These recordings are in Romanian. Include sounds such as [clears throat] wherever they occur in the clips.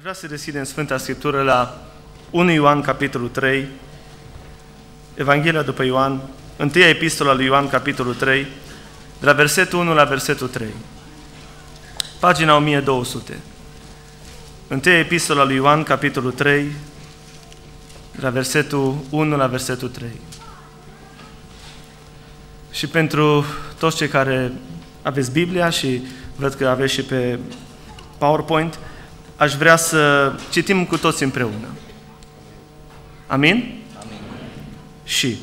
Aș vrea să deschidem Sfânta Scriptură la 1 Ioan, capitolul 3, Evanghelia după Ioan, întâia epistola lui Ioan, capitolul 3, de la versetul 1 la versetul 3. Pagina 1200. Întâia epistola lui Ioan, capitolul 3, de la versetul 1 la versetul 3. Și pentru toți cei care aveți Biblia și văd că aveți și pe PowerPoint, aș vrea să citim cu toți împreună. Amin? Amin. Și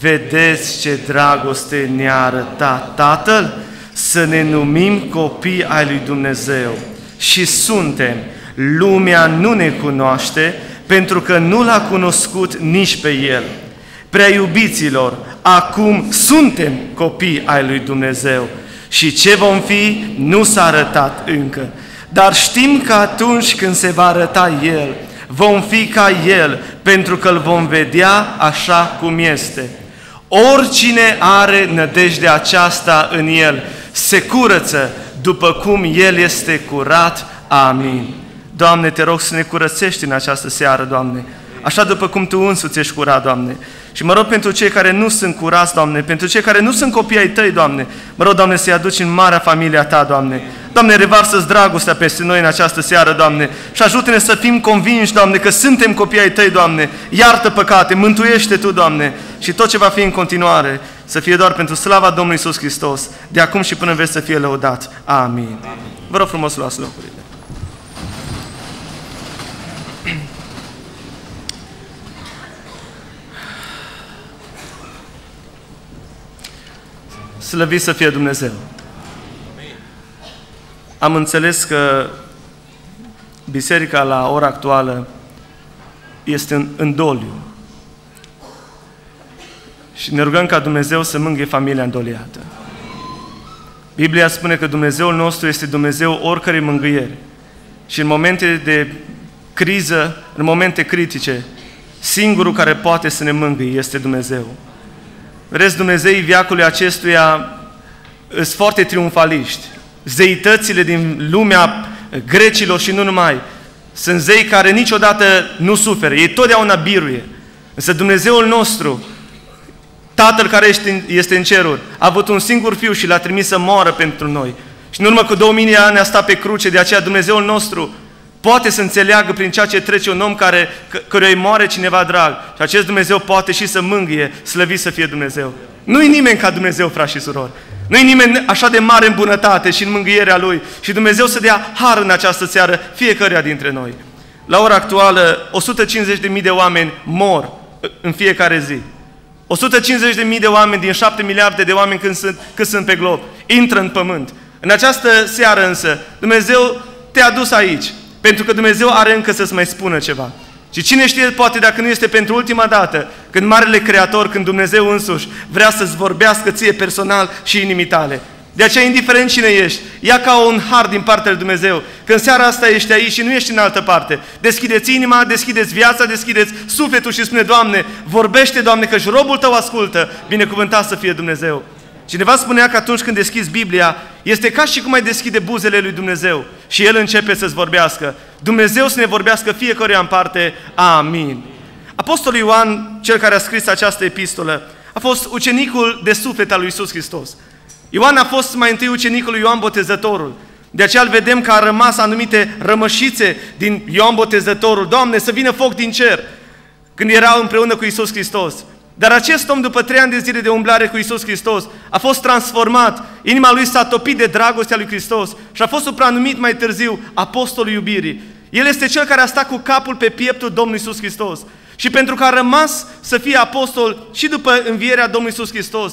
vedeți ce dragoste ne-a arătat Tatăl să ne numim copii ai lui Dumnezeu. Și suntem. Lumea nu ne cunoaște pentru că nu l-a cunoscut nici pe El. Prea iubiților, acum suntem copii ai lui Dumnezeu și ce vom fi nu s-a arătat încă. Dar știm că atunci când se va arăta El, vom fi ca El, pentru că îl vom vedea așa cum este. Oricine are nădejde aceasta în El, se curăță după cum El este curat. Amin. Doamne, te rog să ne curățești în această seară, Doamne, așa după cum Tu însuți ești curat, Doamne. Și mă rog pentru cei care nu sunt curați, Doamne, pentru cei care nu sunt copii ai Tăi, Doamne, mă rog, Doamne, să-i aduci în marea familia Ta, Doamne. Doamne, revarsă-ți dragostea peste noi în această seară, Doamne, și ajută-ne să fim convinși, Doamne, că suntem copii ai Tăi, Doamne. Iartă păcate, mântuiește Tu, Doamne, și tot ce va fi în continuare să fie doar pentru slava Domnului Iisus Hristos, de acum și până vezi să fie lăudat. Amin. Vă rog frumos, luați locurile. Slăvit să fie Dumnezeu! Am înțeles că biserica la ora actuală este în, în doliu. Și ne rugăm ca Dumnezeu să mângâie familia îndoliată. Biblia spune că Dumnezeul nostru este Dumnezeu oricărei mângâieri. Și în momente de criză, în momente critice, singurul care poate să ne mângâie este Dumnezeu. Vedeți, Dumnezeii viacului acestuia sunt foarte triumfaliști. Zeitățile din lumea grecilor și nu numai, sunt zei care niciodată nu suferă, ei totdeauna biruie. Însă Dumnezeul nostru, Tatăl care este în ceruri, a avut un singur fiu și l-a trimis să moară pentru noi. Și în urmă cu 2000 de ani a stat pe cruce, de aceea Dumnezeul nostru poate să înțeleagă prin ceea ce trece un om care, căruia îi moare cineva drag. Și acest Dumnezeu poate și să mângâie, slăvit să fie Dumnezeu. Nu-i nimeni ca Dumnezeu, frați și surori. Nu-i nimeni așa de mare în bunătate și în mângâierea Lui. Și Dumnezeu să dea har în această seară fiecăruia dintre noi. La ora actuală, 150.000 de oameni mor în fiecare zi. 150.000 de oameni din 7 miliarde de oameni când sunt, când sunt pe glob, intră în pământ. În această seară însă, Dumnezeu te-a dus aici pentru că Dumnezeu are încă să-ți mai spună ceva. Și cine știe, poate dacă nu este pentru ultima dată, când Marele Creator, când Dumnezeu însuși vrea să-ți vorbească ție personal și inimii tale. De aceea, indiferent cine ești, ia ca un har din partea lui Dumnezeu. Când seara asta ești aici și nu ești în altă parte, deschideți inima, deschideți viața, deschideți sufletul și spune, Doamne, vorbește, Doamne, că și robul Tău ascultă, binecuvântat să fie Dumnezeu. Cineva spunea că atunci când deschizi Biblia, este ca și cum ai deschide buzele lui Dumnezeu și El începe să-ți vorbească. Dumnezeu să ne vorbească fiecare în parte. Amin. Apostolul Ioan, cel care a scris această epistolă, a fost ucenicul de suflet al lui Isus Hristos. Ioan a fost mai întâi ucenicul lui Ioan Botezătorul. De aceea îl vedem că a rămas anumite rămășițe din Ioan Botezătorul. Doamne, să vină foc din cer! Când era împreună cu Isus Hristos. Dar acest om, după trei ani de zile de umblare cu Isus Hristos, a fost transformat, inima lui s-a topit de dragostea lui Hristos și a fost supranumit mai târziu Apostolul Iubirii. El este cel care a stat cu capul pe pieptul Domnului Isus Hristos. Și pentru că a rămas să fie apostol și după învierea Domnului Isus Hristos,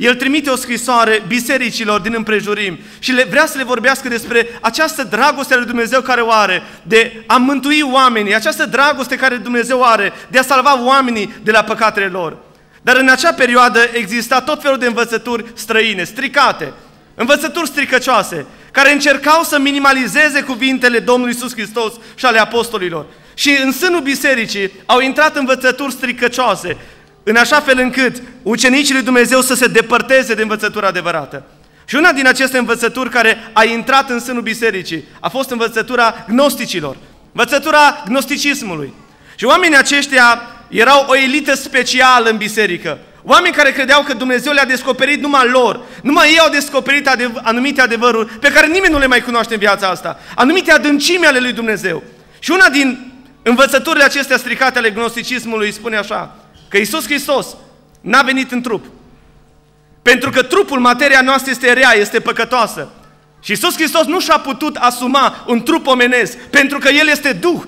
el trimite o scrisoare bisericilor din împrejurim și le, vrea să le vorbească despre această dragoste a lui Dumnezeu care o are de a mântui oamenii, această dragoste care Dumnezeu are de a salva oamenii de la păcatele lor. Dar în acea perioadă exista tot felul de învățături străine, stricate, învățături stricăcioase, care încercau să minimalizeze cuvintele Domnului Isus Hristos și ale apostolilor. Și în sânul bisericii au intrat învățături stricăcioase, în așa fel încât ucenicii lui Dumnezeu să se depărteze de învățătura adevărată. Și una din aceste învățături care a intrat în sânul bisericii a fost învățătura gnosticilor. învățătura gnosticismului. Și oamenii aceștia erau o elită specială în biserică. Oameni care credeau că Dumnezeu le-a descoperit numai lor. Numai ei au descoperit adev- anumite adevăruri pe care nimeni nu le mai cunoaște în viața asta. Anumite adâncimi ale lui Dumnezeu. Și una din învățăturile acestea stricate ale gnosticismului spune așa, că Isus Hristos n-a venit în trup. Pentru că trupul, materia noastră este rea, este păcătoasă. Și Isus Hristos nu și-a putut asuma un trup omenesc, pentru că El este Duh.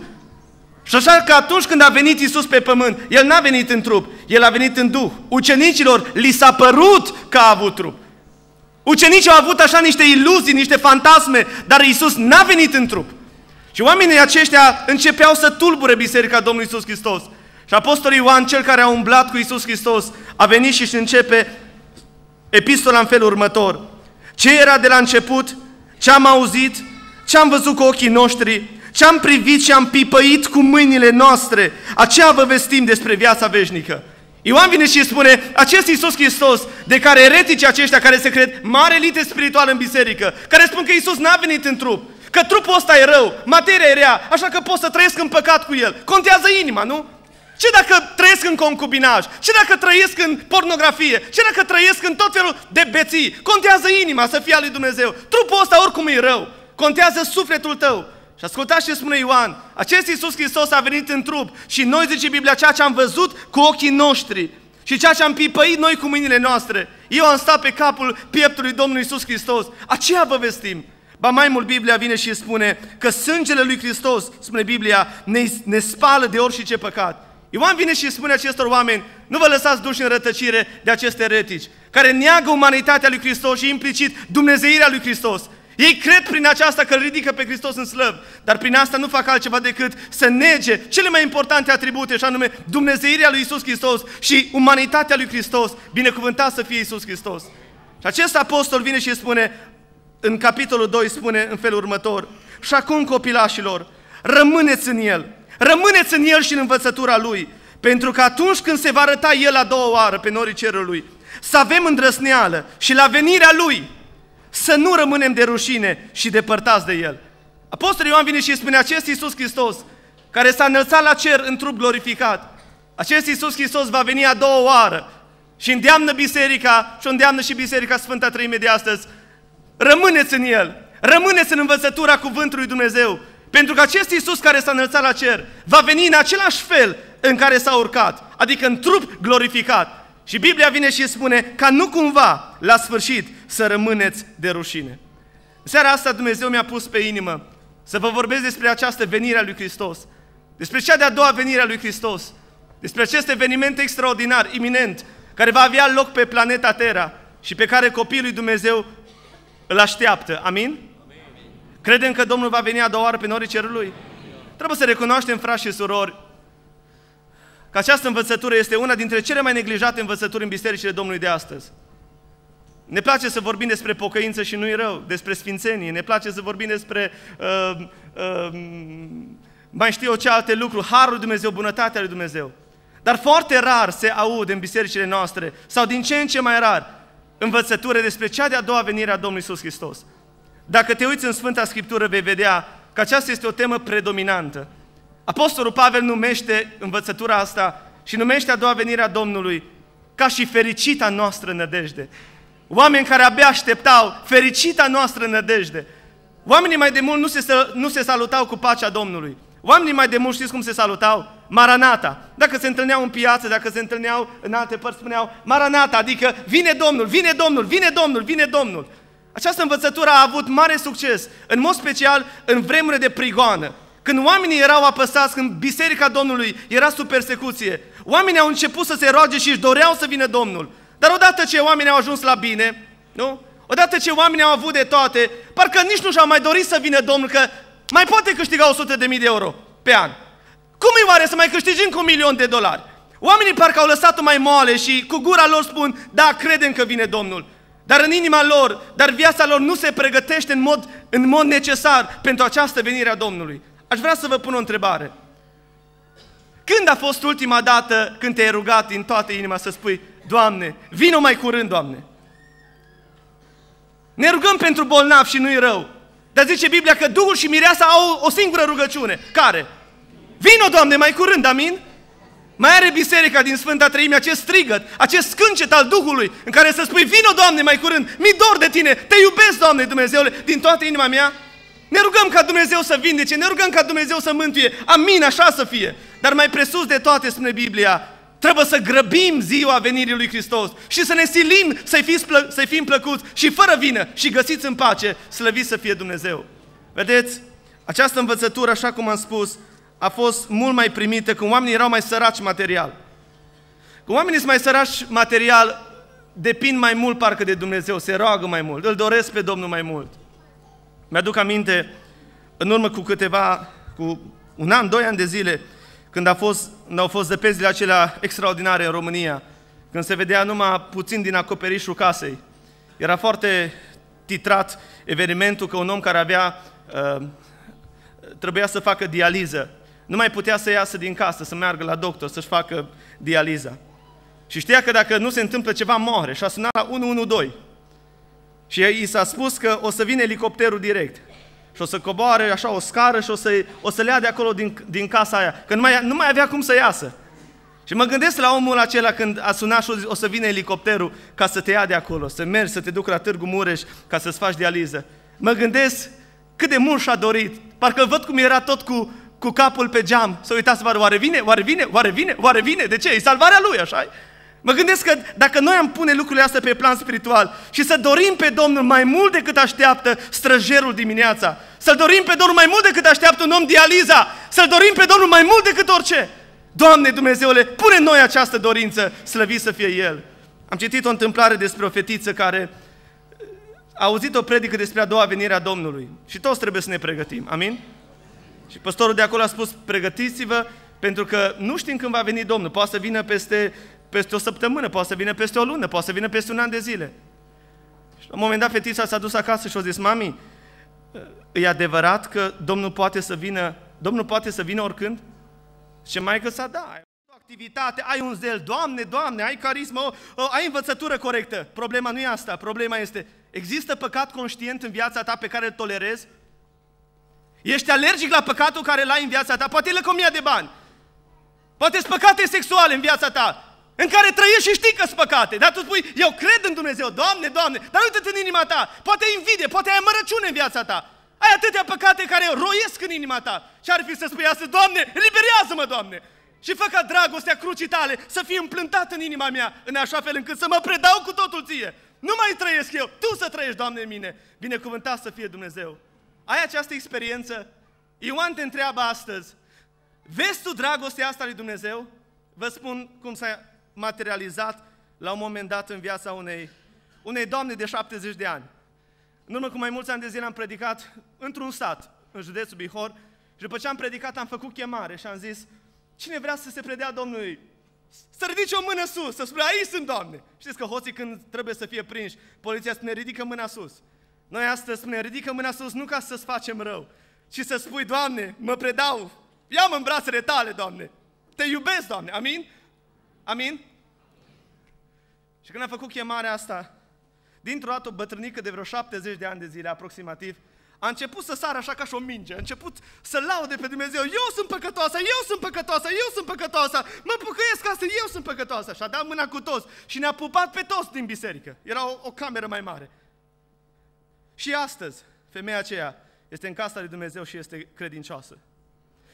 Și așa că atunci când a venit Isus pe pământ, El n-a venit în trup, El a venit în Duh. Ucenicilor li s-a părut că a avut trup. Ucenicii au avut așa niște iluzii, niște fantasme, dar Isus n-a venit în trup. Și oamenii aceștia începeau să tulbure Biserica Domnului Isus Hristos. Și Apostolul Ioan, cel care a umblat cu Isus Hristos, a venit și își începe epistola în felul următor. Ce era de la început, ce am auzit, ce am văzut cu ochii noștri, ce am privit și am pipăit cu mâinile noastre, aceea vă vestim despre viața veșnică. Ioan vine și spune, acest Iisus Hristos, de care ereticii aceștia care se cred mare elite spirituală în biserică, care spun că Iisus n-a venit în trup, că trupul ăsta e rău, materia e rea, așa că pot să trăiesc în păcat cu el. Contează inima, nu? Ce dacă trăiesc în concubinaj? Ce dacă trăiesc în pornografie? Ce dacă trăiesc în tot felul de beții? Contează inima să fie a lui Dumnezeu. Trupul ăsta oricum e rău. Contează sufletul tău. Și ascultați ce spune Ioan. Acest Iisus Hristos a venit în trup și noi, zice Biblia, ceea ce am văzut cu ochii noștri și ceea ce am pipăit noi cu mâinile noastre. Eu am stat pe capul pieptului Domnului Iisus Hristos. Aceea vă vestim. Ba mai mult Biblia vine și spune că sângele lui Hristos, spune Biblia, ne, ne spală de orice păcat. Ioan vine și spune acestor oameni, nu vă lăsați duși în rătăcire de aceste retici, care neagă umanitatea lui Hristos și implicit Dumnezeirea lui Hristos. Ei cred prin aceasta că îl ridică pe Hristos în slăv, dar prin asta nu fac altceva decât să nege cele mai importante atribute, și anume Dumnezeirea lui Isus Hristos și umanitatea lui Hristos, binecuvântat să fie Isus Hristos. Și acest apostol vine și spune, în capitolul 2 spune în felul următor, și acum copilașilor, rămâneți în El, rămâneți în El și în învățătura Lui, pentru că atunci când se va arăta El a doua oară pe norii cerului, să avem îndrăsneală și la venirea Lui, să nu rămânem de rușine și depărtați de El. Apostolul Ioan vine și spune, acest Iisus Hristos, care s-a înălțat la cer în trup glorificat, acest Iisus Hristos va veni a doua oară și îndeamnă biserica și îndeamnă și biserica Sfânta Trăime de astăzi. Rămâneți în El, rămâneți în învățătura cuvântului Dumnezeu, pentru că acest Iisus care s-a înălțat la cer va veni în același fel în care s-a urcat, adică în trup glorificat. Și Biblia vine și spune ca nu cumva, la sfârșit, să rămâneți de rușine. În seara asta Dumnezeu mi-a pus pe inimă să vă vorbesc despre această venire a lui Hristos, despre cea de-a doua venire a lui Hristos, despre acest eveniment extraordinar, iminent, care va avea loc pe planeta Terra și pe care copilul lui Dumnezeu îl așteaptă. Amin? Amin. Credem că Domnul va veni a doua oară pe norii cerului? Trebuie să recunoaștem, frați și surori, că această învățătură este una dintre cele mai neglijate învățături în bisericile Domnului de astăzi. Ne place să vorbim despre pocăință și nu-i rău, despre sfințenie, ne place să vorbim despre, uh, uh, mai știu eu ce alte lucruri, harul lui Dumnezeu, bunătatea lui Dumnezeu. Dar foarte rar se aude în bisericile noastre, sau din ce în ce mai rar, învățătură despre cea de-a doua venire a Domnului Iisus Hristos. Dacă te uiți în Sfânta Scriptură, vei vedea că aceasta este o temă predominantă. Apostolul Pavel numește învățătura asta și numește a doua venire a Domnului ca și fericita noastră nădejde. Oameni care abia așteptau fericita noastră nădejde. Oamenii mai de mult nu se, nu se salutau cu pacea Domnului. Oamenii mai de mult știți cum se salutau? Maranata. Dacă se întâlneau în piață, dacă se întâlneau în alte părți, spuneau Maranata, adică vine Domnul, vine Domnul, vine Domnul, vine Domnul. Această învățătură a avut mare succes, în mod special în vremurile de prigoană. Când oamenii erau apăsați, când Biserica Domnului era sub persecuție, oamenii au început să se roage și își doreau să vină Domnul. Dar odată ce oamenii au ajuns la bine, nu? Odată ce oamenii au avut de toate, parcă nici nu și-au mai dorit să vină Domnul, că mai poate câștiga 100 de mii de euro pe an. Cum e oare să mai câștigi încă un milion de dolari? Oamenii parcă au lăsat-o mai moale și cu gura lor spun, da, credem că vine Domnul. Dar în inima lor, dar viața lor nu se pregătește în mod, în mod necesar pentru această venire a Domnului. Aș vrea să vă pun o întrebare. Când a fost ultima dată când te-ai rugat din toată inima să spui, Doamne, vină mai curând, Doamne? Ne rugăm pentru bolnav și nu-i rău. Dar zice Biblia că Duhul și Mireasa au o singură rugăciune. Care? Vino, Doamne, mai curând, amin? Mai are biserica din Sfânta Treime acest strigăt, acest scâncet al Duhului, în care să spui, vino, Doamne, mai curând, mi dor de Tine, Te iubesc, Doamne, Dumnezeule, din toată inima mea. Ne rugăm ca Dumnezeu să vindece, ne rugăm ca Dumnezeu să mântuie. Amin, așa să fie. Dar mai presus de toate, spune Biblia, trebuie să grăbim ziua venirii lui Hristos și să ne silim să-i, fiți plă- să fim plăcuți și fără vină și găsiți în pace, slăviți să fie Dumnezeu. Vedeți, această învățătură, așa cum am spus, a fost mult mai primită când oamenii erau mai săraci material. Când oamenii sunt mai săraci material, depind mai mult parcă de Dumnezeu, se roagă mai mult, îl doresc pe Domnul mai mult. Mi-aduc aminte, în urmă cu câteva, cu un an, doi ani de zile, când, a fost, când au fost zăpezile acelea extraordinare în România, când se vedea numai puțin din acoperișul casei. Era foarte titrat evenimentul că un om care avea, uh, trebuia să facă dializă, nu mai putea să iasă din casă, să meargă la doctor, să-și facă dializa. Și știa că dacă nu se întâmplă ceva, moare. Și a sunat la 112. Și i s-a spus că o să vină elicopterul direct. Și o să coboare așa o scară și o să, o să le ia de acolo din, din casa aia. Că nu mai, nu mai avea cum să iasă. Și mă gândesc la omul acela când a sunat și o să vină elicopterul ca să te ia de acolo, să mergi, să te duc la Târgu Mureș ca să-ți faci dializă. Mă gândesc cât de mult și-a dorit. Parcă văd cum era tot cu, cu capul pe geam. Să uitați, să vadă, oare vine, oare vine, oare vine, oare vine? De ce? E salvarea lui, așa Mă gândesc că dacă noi am pune lucrurile astea pe plan spiritual și să dorim pe Domnul mai mult decât așteaptă străjerul dimineața, să dorim pe Domnul mai mult decât așteaptă un om dializa, să dorim pe Domnul mai mult decât orice. Doamne Dumnezeule, pune noi această dorință, slăvit să fie El. Am citit o întâmplare despre o fetiță care a auzit o predică despre a doua venire a Domnului și toți trebuie să ne pregătim, amin? Și păstorul de acolo a spus, pregătiți-vă pentru că nu știm când va veni Domnul, poate să vină peste peste o săptămână, poate să vină peste o lună, poate să vină peste un an de zile. Și la un moment dat fetița s-a dus acasă și a zis, mami, e adevărat că Domnul poate să vină, Domnul poate să vină oricând? Și mai că să da, ai o activitate, ai un zel, Doamne, Doamne, ai carismă, ai învățătură corectă. Problema nu e asta, problema este, există păcat conștient în viața ta pe care îl tolerezi? Ești alergic la păcatul care l-ai în viața ta? Poate e lăcomia de bani. Poate sunt păcate sexuale în viața ta în care trăiești și știi că sunt păcate. Dar tu spui, eu cred în Dumnezeu, Doamne, Doamne, dar uite-te în inima ta, poate ai invidie, poate ai amărăciune în viața ta. Ai atâtea păcate care roiesc în inima ta. Și ar fi să spui astăzi, Doamne, eliberează-mă, Doamne! Și fă ca dragostea crucii tale să fie împlântat în inima mea, în așa fel încât să mă predau cu totul ție. Nu mai trăiesc eu, Tu să trăiești, Doamne, în mine. Binecuvântat să fie Dumnezeu. Ai această experiență? Ioan te întreabă astăzi, vezi tu dragostea asta lui Dumnezeu? Vă spun cum s-a materializat la un moment dat în viața unei, unei doamne de 70 de ani. În urmă cu mai mulți ani de zile am predicat într-un sat, în județul Bihor, și după ce am predicat am făcut chemare și am zis, cine vrea să se predea Domnului? Să ridice o mână sus, să spună, aici sunt, Doamne! Știți că hoții când trebuie să fie prinși, poliția spune, ridică mâna sus. Noi astăzi spunem, ridică mâna sus nu ca să-ți facem rău, ci să spui, Doamne, mă predau, ia-mă în brațele tale, Doamne, te iubesc, Doamne, amin? Amin? Și când am făcut chemarea asta, dintr-o dată o bătrânică de vreo 70 de ani de zile aproximativ, a început să sară așa ca și o minge, a început să laude pe Dumnezeu, eu sunt păcătoasă, eu sunt păcătoasă, eu sunt păcătoasă, mă pucăiesc asta, eu sunt păcătoasă. Și a dat mâna cu toți și ne-a pupat pe toți din biserică. Era o, o cameră mai mare. Și astăzi, femeia aceea este în casa lui Dumnezeu și este credincioasă.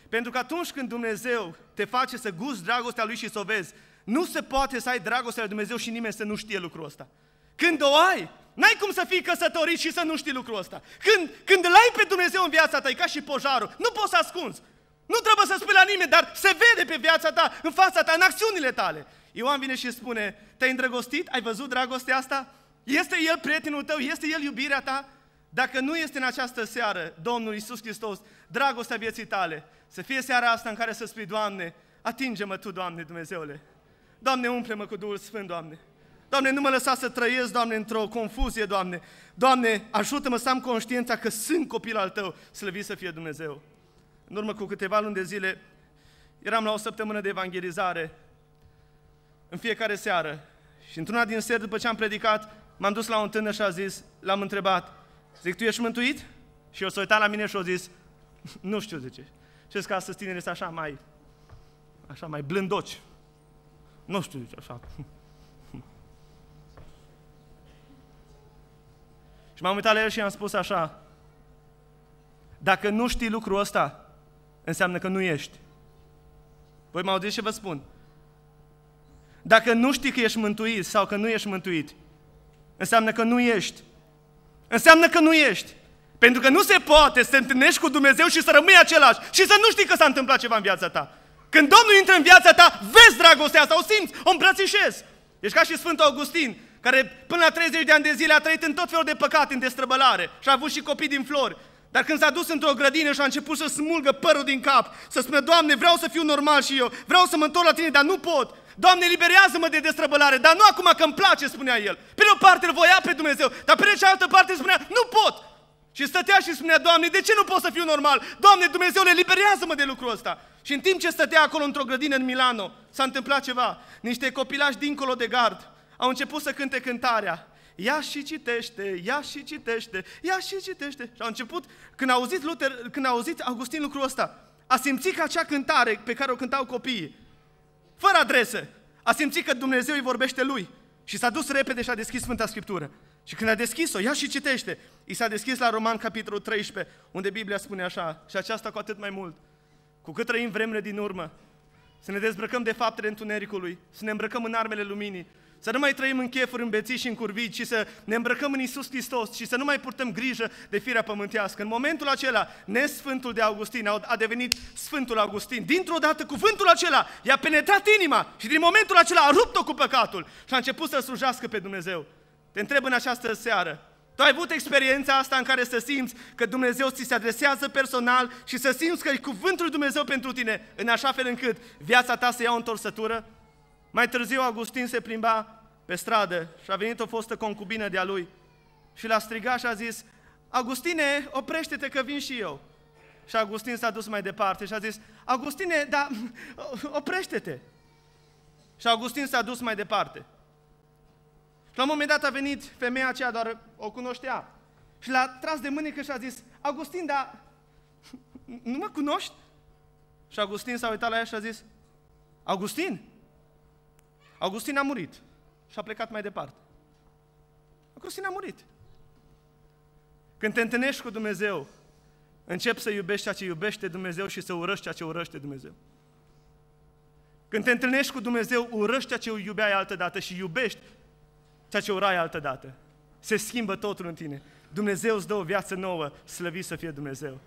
Pentru că atunci când Dumnezeu te face să gusti dragostea Lui și să o vezi, nu se poate să ai dragostea lui Dumnezeu și nimeni să nu știe lucrul ăsta. Când o ai, n-ai cum să fii căsătorit și să nu știi lucrul ăsta. Când, când îl ai pe Dumnezeu în viața ta, e ca și pojarul, nu poți să ascunzi. Nu trebuie să spui la nimeni, dar se vede pe viața ta, în fața ta, în acțiunile tale. Ioan vine și spune, te-ai îndrăgostit? Ai văzut dragostea asta? Este El prietenul tău? Este El iubirea ta? Dacă nu este în această seară Domnul Isus Hristos, dragostea vieții tale, să fie seara asta în care să spui, Doamne, atinge-mă Tu, Doamne Dumnezeule. Doamne, umple-mă cu Duhul Sfânt, Doamne. Doamne, nu mă lăsa să trăiesc, Doamne, într-o confuzie, Doamne. Doamne, ajută-mă să am conștiința că sunt copil al Tău, slăvit să fie Dumnezeu. În urmă cu câteva luni de zile, eram la o săptămână de evangelizare, în fiecare seară. Și într-una din seri, după ce am predicat, m-am dus la un tânăr și a zis, l-am întrebat, zic, tu ești mântuit? Și eu s-a uitat la mine și a zis, [laughs] nu știu de ce. Și că astăzi tinerii sunt așa mai, așa mai blândoci. Nu știu de ce așa. [laughs] Și m-am uitat la el și i-am spus așa, dacă nu știi lucrul ăsta, înseamnă că nu ești. Voi m-au zis și vă spun. Dacă nu știi că ești mântuit sau că nu ești mântuit, înseamnă că nu ești. Înseamnă că nu ești. Pentru că nu se poate să te întâlnești cu Dumnezeu și să rămâi același și să nu știi că s-a întâmplat ceva în viața ta. Când Domnul intră în viața ta, vezi dragostea asta, o simți, o îmbrățișezi. Ești ca și Sfântul Augustin, care până la 30 de ani de zile a trăit în tot felul de păcate, în destrăbălare și a avut și copii din flori. Dar când s-a dus într-o grădină și a început să smulgă părul din cap, să spună, Doamne, vreau să fiu normal și eu, vreau să mă întorc la Tine, dar nu pot. Doamne, liberează-mă de destrăbălare, dar nu acum că îmi place, spunea el. Pe de o parte îl voia pe Dumnezeu, dar pe de cealaltă parte spunea, nu pot. Și stătea și spunea, Doamne, de ce nu pot să fiu normal? Doamne, Dumnezeule, liberează-mă de lucrul ăsta. Și în timp ce stătea acolo într-o grădină în Milano, s-a întâmplat ceva. Niște copilași dincolo de gard au început să cânte cântarea. Ia și citește, ia și citește, ia și citește. Și au început, când a auzit, Luther, când a auzit Augustin lucrul ăsta, a simțit că acea cântare pe care o cântau copiii, fără adrese, a simțit că Dumnezeu îi vorbește lui. Și s-a dus repede și a deschis Sfânta Scriptură. Și când a deschis-o, ia și citește. I s-a deschis la Roman, capitolul 13, unde Biblia spune așa, și aceasta cu atât mai mult. Cu cât trăim vremele din urmă, să ne dezbrăcăm de faptele întunericului, să ne îmbrăcăm în armele luminii, să nu mai trăim în chefuri, în beții și în curvii, ci să ne îmbrăcăm în Isus Hristos și să nu mai purtăm grijă de firea pământească. În momentul acela, nesfântul de Augustin a devenit Sfântul Augustin. Dintr-o dată, cuvântul acela i-a penetrat inima și din momentul acela a rupt-o cu păcatul și a început să slujească pe Dumnezeu. Te întreb în această seară, tu ai avut experiența asta în care să simți că Dumnezeu ți se adresează personal și să simți că e cuvântul lui Dumnezeu pentru tine, în așa fel încât viața ta să ia o întorsătură? Mai târziu Augustin se plimba pe stradă și a venit o fostă concubină de-a lui și l-a strigat și a zis, Augustine, oprește-te că vin și eu. Și Augustin s-a dus mai departe și a zis, Augustine, da, [laughs] oprește-te. Și Augustin s-a dus mai departe. Și la un moment dat a venit femeia aceea, doar o cunoștea. Și l-a tras de mânecă și a zis, Augustin, dar [laughs] nu mă cunoști? Și Augustin s-a uitat la ea și a zis, Augustin, Augustin a murit și a plecat mai departe. Augustin a murit. Când te întâlnești cu Dumnezeu, începi să iubești ceea ce iubește Dumnezeu și să urăști ceea ce urăște Dumnezeu. Când te întâlnești cu Dumnezeu, urăști ceea ce iubeai altă dată și iubești ceea ce urai altă dată. Se schimbă totul în tine. Dumnezeu îți dă o viață nouă, slăvit să fie Dumnezeu.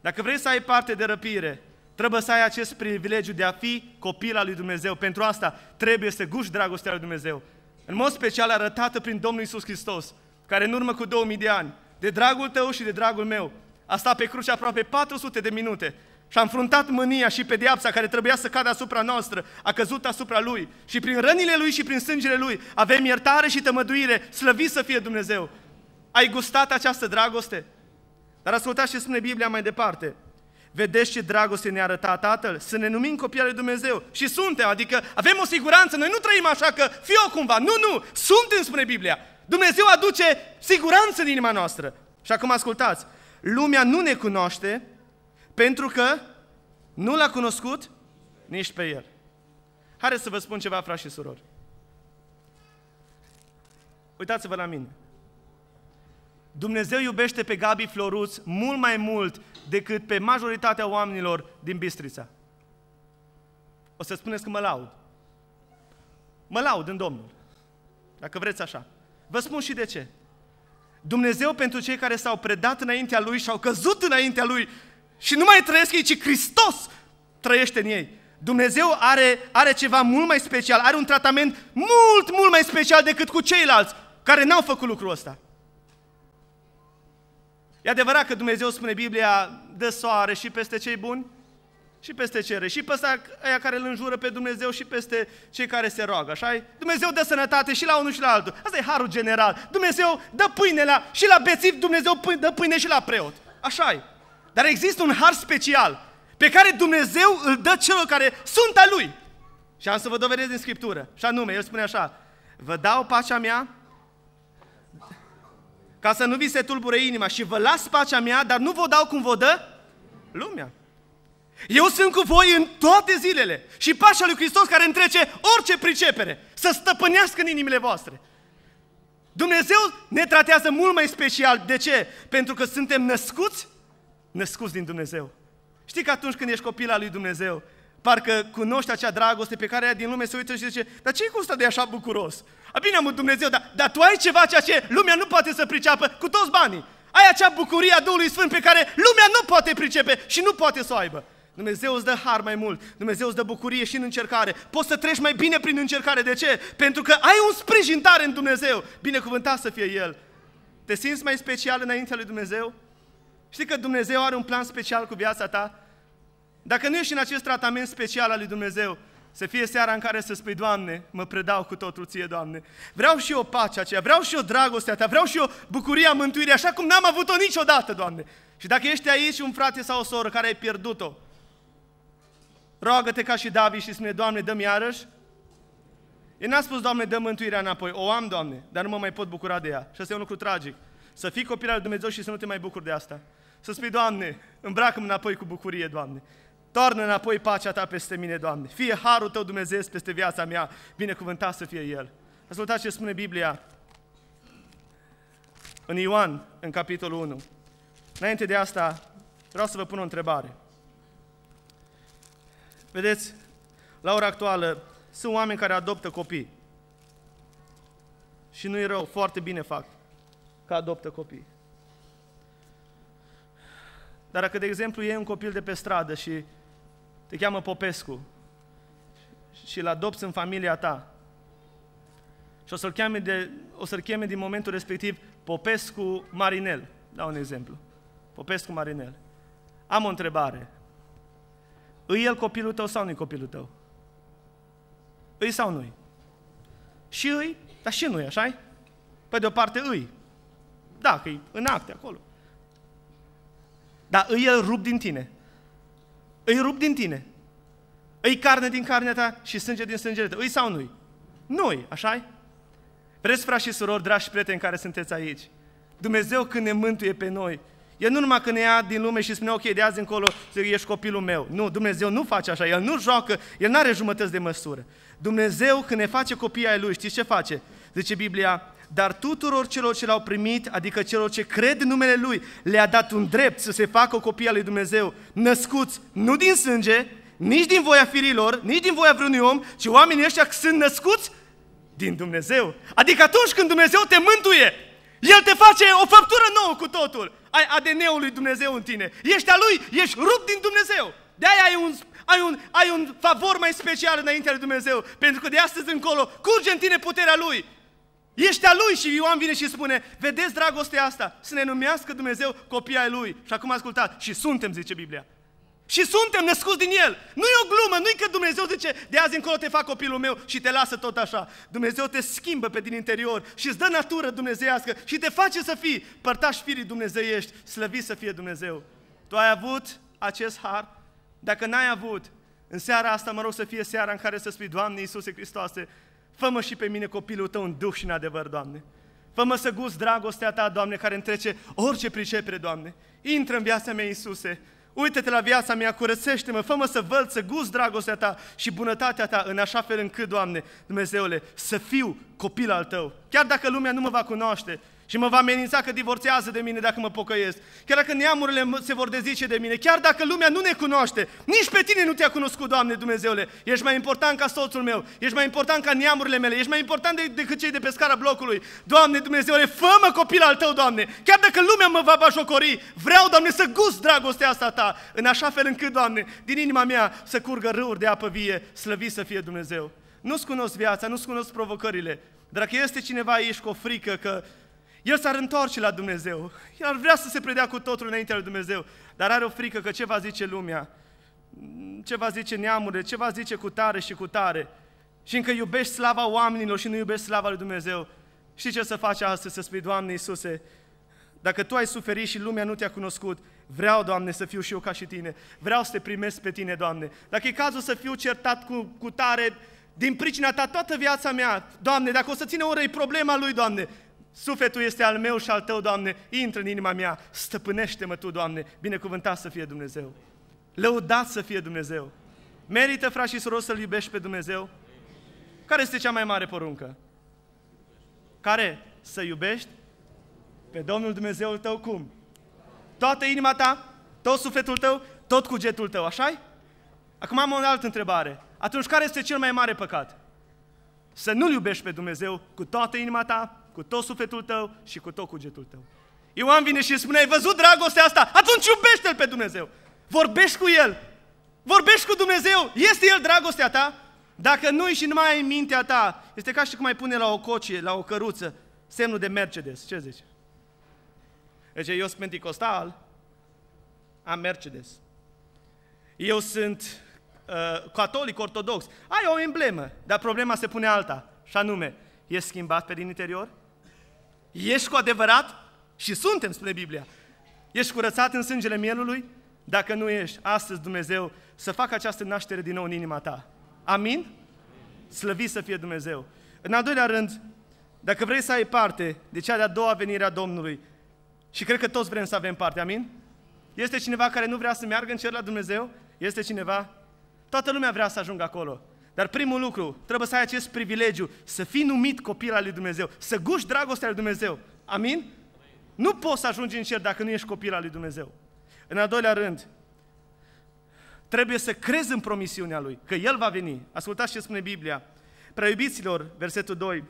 Dacă vrei să ai parte de răpire, Trebuie să ai acest privilegiu de a fi copil al lui Dumnezeu. Pentru asta trebuie să guși dragostea lui Dumnezeu. În mod special arătată prin Domnul Isus Hristos, care în urmă cu 2000 de ani, de dragul tău și de dragul meu, a stat pe cruce aproape 400 de minute și a înfruntat mânia și pediapsa care trebuia să cadă asupra noastră, a căzut asupra Lui. Și prin rănile Lui și prin sângele Lui avem iertare și tămăduire, slăvit să fie Dumnezeu. Ai gustat această dragoste? Dar ascultați ce spune Biblia mai departe. Vedeți ce dragoste ne-a arătat Tatăl? Să ne numim copii ale Dumnezeu. Și suntem, adică avem o siguranță. Noi nu trăim așa că fie o cumva. Nu, nu, suntem, spune Biblia. Dumnezeu aduce siguranță în inima noastră. Și acum ascultați. Lumea nu ne cunoaște pentru că nu l-a cunoscut nici pe El. Haideți să vă spun ceva, frați și surori. Uitați-vă la mine. Dumnezeu iubește pe Gabi Floruț mult mai mult decât pe majoritatea oamenilor din Bistrița. O să spuneți că mă laud. Mă laud în Domnul. Dacă vreți așa. Vă spun și de ce. Dumnezeu pentru cei care s-au predat înaintea Lui și au căzut înaintea Lui și nu mai trăiesc ei, ci Hristos trăiește în ei. Dumnezeu are, are ceva mult mai special, are un tratament mult, mult mai special decât cu ceilalți care n-au făcut lucrul ăsta. E adevărat că Dumnezeu spune Biblia, dă soare și peste cei buni și peste cere, și peste aia care îl înjură pe Dumnezeu și peste cei care se roagă, așa Dumnezeu dă sănătate și la unul și la altul. Asta e harul general. Dumnezeu dă pâine la, și la bețiv, Dumnezeu dă pâine și la preot. așa e. Dar există un har special pe care Dumnezeu îl dă celor care sunt a Lui. Și am să vă dovedesc din Scriptură. Și anume, El spune așa, vă dau pacea mea, ca să nu vi se tulbure inima și vă las pacea mea, dar nu vă dau cum vă dă lumea. Eu sunt cu voi în toate zilele și pacea lui Hristos care întrece orice pricepere, să stăpânească în inimile voastre. Dumnezeu ne tratează mult mai special. De ce? Pentru că suntem născuți, născuți din Dumnezeu. Știi că atunci când ești copil al lui Dumnezeu, parcă cunoști acea dragoste pe care ea din lume se uită și zice, dar ce cu ăsta de așa bucuros? A, bine, mă, Dumnezeu, dar, dar tu ai ceva ceea ce lumea nu poate să priceapă cu toți banii. Ai acea bucurie a Duhului Sfânt pe care lumea nu poate pricepe și nu poate să o aibă. Dumnezeu îți dă har mai mult, Dumnezeu îți dă bucurie și în încercare. Poți să treci mai bine prin încercare. De ce? Pentru că ai un sprijin tare în Dumnezeu. Binecuvântat să fie El. Te simți mai special înaintea lui Dumnezeu? Știi că Dumnezeu are un plan special cu viața ta? Dacă nu ești în acest tratament special al lui Dumnezeu, să fie seara în care să spui, Doamne, mă predau cu totul ție, Doamne. Vreau și eu pacea aceea, vreau și eu dragostea ta, vreau și eu bucuria mântuirii, așa cum n-am avut-o niciodată, Doamne. Și dacă ești aici un frate sau o soră care ai pierdut-o, roagă-te ca și David și spune, Doamne, dă-mi iarăși. El n-a spus, Doamne, dă mântuirea înapoi. O am, Doamne, dar nu mă mai pot bucura de ea. Și asta e un lucru tragic. Să fii copil al lui Dumnezeu și să nu te mai bucuri de asta. Să spui, Doamne, îmbracă-mă înapoi cu bucurie, Doamne. Toarnă înapoi pacea Ta peste mine, Doamne. Fie harul Tău Dumnezeu peste viața mea, binecuvântat să fie El. Ascultați ce spune Biblia în Ioan, în capitolul 1. Înainte de asta, vreau să vă pun o întrebare. Vedeți, la ora actuală sunt oameni care adoptă copii. Și nu-i rău, foarte bine fac că adoptă copii. Dar dacă, de exemplu, e un copil de pe stradă și te cheamă Popescu și îl adopți în familia ta și o să-l cheme, de, o să-l cheme din momentul respectiv Popescu Marinel, dau un exemplu, Popescu Marinel. Am o întrebare. Îi el copilul tău sau nu-i copilul tău? Îi sau nu-i? Și îi, dar și nu-i, așa -i? Pe de o parte îi. Da, că în acte acolo. Dar îi el rup din tine. Îi rup din tine. Îi carne din carnea ta și sânge din sângele tău. Îi sau nu-i? Nu-i, așa-i? Vreți, frați și surori, dragi prieteni care sunteți aici, Dumnezeu când ne mântuie pe noi, el nu numai că ne ia din lume și spune, ok, de azi încolo ești copilul meu. Nu, Dumnezeu nu face așa, El nu joacă, El nu are jumătăți de măsură. Dumnezeu când ne face copii ai Lui, știți ce face? Zice Biblia, dar tuturor celor ce l-au primit, adică celor ce cred în numele Lui, le-a dat un drept să se facă copii al lui Dumnezeu, născuți nu din sânge, nici din voia firilor, nici din voia vreunui om, ci oamenii ăștia sunt născuți din Dumnezeu. Adică atunci când Dumnezeu te mântuie, El te face o făptură nouă cu totul. Ai ADN-ul lui Dumnezeu în tine. Ești a Lui, ești rupt din Dumnezeu. De-aia ai un, ai, un, ai un favor mai special înaintea lui Dumnezeu. Pentru că de astăzi încolo curge în tine puterea Lui. Ești a Lui și Ioan vine și spune, vedeți dragostea asta, să ne numească Dumnezeu copii ai Lui. Și acum ascultați, și suntem, zice Biblia. Și suntem născuți din El. Nu e o glumă, nu e că Dumnezeu zice, de azi încolo te fac copilul meu și te lasă tot așa. Dumnezeu te schimbă pe din interior și îți dă natură dumnezeiască și te face să fii părtaș firii dumnezeiești, slăvit să fie Dumnezeu. Tu ai avut acest har? Dacă n-ai avut, în seara asta mă rog să fie seara în care să spui, Doamne Iisuse Hristoase, fă-mă și pe mine copilul Tău în duh și în adevăr, Doamne. Fă-mă să gust dragostea Ta, Doamne, care întrece orice pricepere, Doamne. Intră în viața mea, Iisuse, Uită-te la viața mea, curățește-mă, fă-mă să văd, să gust dragostea ta și bunătatea ta în așa fel încât, Doamne, Dumnezeule, să fiu copil al tău. Chiar dacă lumea nu mă va cunoaște, și mă va amenința că divorțează de mine dacă mă pocăiesc. Chiar dacă neamurile se vor dezice de mine, chiar dacă lumea nu ne cunoaște, nici pe tine nu te-a cunoscut, Doamne Dumnezeule. Ești mai important ca soțul meu, ești mai important ca neamurile mele, ești mai important de, decât cei de pe scara blocului. Doamne Dumnezeule, fă-mă copil al tău, Doamne. Chiar dacă lumea mă va bașocori, vreau, Doamne, să gust dragostea asta ta, în așa fel încât, Doamne, din inima mea să curgă râuri de apă vie, slăvit să fie Dumnezeu. Nu-ți cunosc viața, nu-ți cunosc provocările, dar dacă este cineva aici cu o frică că el s-ar întoarce la Dumnezeu. El ar vrea să se predea cu totul înaintea lui Dumnezeu, dar are o frică că ce va zice lumea, ce va zice neamurile, ce va zice cu tare și cu tare. Și încă iubești slava oamenilor și nu iubești slava lui Dumnezeu. Știi ce să faci astăzi? Să spui, Doamne Iisuse, dacă Tu ai suferit și lumea nu te-a cunoscut, vreau, Doamne, să fiu și eu ca și Tine. Vreau să te primesc pe Tine, Doamne. Dacă e cazul să fiu certat cu, cu tare din pricina Ta toată viața mea, Doamne, dacă o să ține oră, e problema Lui, Doamne, Sufletul este al meu și al tău, Doamne, intră în inima mea, stăpânește-mă Tu, Doamne, binecuvântat să fie Dumnezeu. Lăudat să fie Dumnezeu. Merită, frați și surori, să-L iubești pe Dumnezeu? Care este cea mai mare poruncă? Care? Să iubești pe Domnul Dumnezeul tău cum? Toată inima ta, tot sufletul tău, tot cugetul tău, așa -i? Acum am o altă întrebare. Atunci care este cel mai mare păcat? Să nu-L iubești pe Dumnezeu cu toată inima ta, cu tot sufletul tău și cu tot cugetul tău. Ioan vine și spune, ai văzut dragostea asta? Atunci iubește-L pe Dumnezeu. Vorbești cu El. Vorbești cu Dumnezeu. Este El dragostea ta? Dacă nu și nu mai ai în mintea ta, este ca și cum ai pune la o cocie, la o căruță, semnul de Mercedes. Ce zici? Deci eu sunt penticostal, am Mercedes. Eu sunt uh, catolic, ortodox. Ai o emblemă, dar problema se pune alta. Și anume, ești schimbat pe din interior? Ești cu adevărat? Și suntem, spune Biblia. Ești curățat în sângele mielului? Dacă nu ești, astăzi Dumnezeu să facă această naștere din nou în inima ta. Amin? Slăvit să fie Dumnezeu. În al doilea rând, dacă vrei să ai parte de cea de-a doua venire a Domnului, și cred că toți vrem să avem parte, amin? Este cineva care nu vrea să meargă în cer la Dumnezeu? Este cineva? Toată lumea vrea să ajungă acolo. Dar primul lucru, trebuie să ai acest privilegiu, să fii numit copil al lui Dumnezeu, să guși dragostea lui Dumnezeu. Amin? Nu poți să ajungi în cer dacă nu ești copil al lui Dumnezeu. În al doilea rând, trebuie să crezi în promisiunea Lui, că El va veni. Ascultați ce spune Biblia. Preiubiților, versetul 2,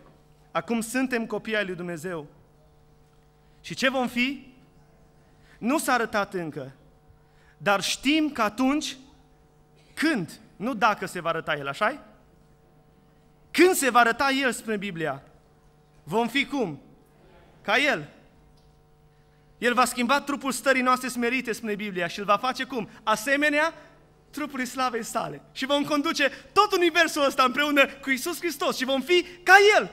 acum suntem copii ai lui Dumnezeu. Și ce vom fi? Nu s-a arătat încă, dar știm că atunci, când, nu dacă se va arăta El, așa Când se va arăta El, spune Biblia, vom fi cum? Ca El. El va schimba trupul stării noastre smerite, spune Biblia, și îl va face cum? Asemenea trupului slavei sale. Și vom conduce tot universul ăsta împreună cu Isus Hristos și vom fi ca El.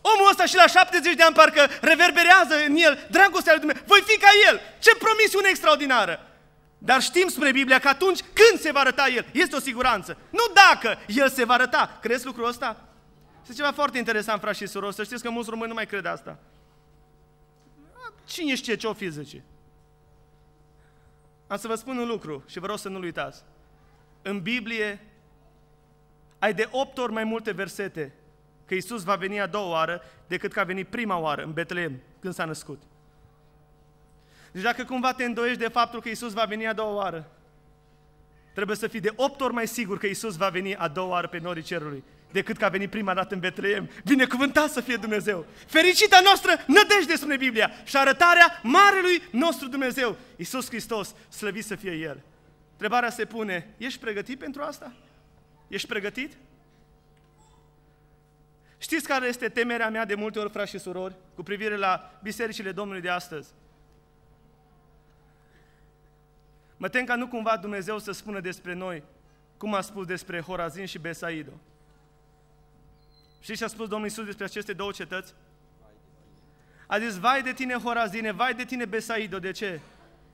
Omul ăsta și la 70 de ani parcă reverberează în el dragostea lui Dumnezeu. Voi fi ca El. Ce promisiune extraordinară! Dar știm, spre Biblia, că atunci când se va arăta El, este o siguranță. Nu dacă El se va arăta. Crezi lucrul ăsta? Este ceva foarte interesant, frați și surori, să știți că mulți români nu mai cred asta. Cine știe ce o fi, zice? Am să vă spun un lucru și vă rog să nu-l uitați. În Biblie ai de opt ori mai multe versete că Isus va veni a doua oară decât că a venit prima oară în Betleem, când s-a născut. Deci dacă cumva te îndoiești de faptul că Isus va veni a doua oară, trebuie să fii de opt ori mai sigur că Isus va veni a doua oară pe norii cerului decât că a venit prima dată în Betleem. Binecuvântat să fie Dumnezeu! Fericita noastră nădejde, spune Biblia, și arătarea Marelui nostru Dumnezeu, Isus Hristos, slăvit să fie El. Întrebarea se pune, ești pregătit pentru asta? Ești pregătit? Știți care este temerea mea de multe ori, frați și surori, cu privire la bisericile Domnului de astăzi? Mă tem ca nu cumva Dumnezeu să spună despre noi, cum a spus despre Horazin și Besaido. Știți ce a spus Domnul Iisus despre aceste două cetăți? A zis, vai de tine Horazine, vai de tine Besaido, de ce?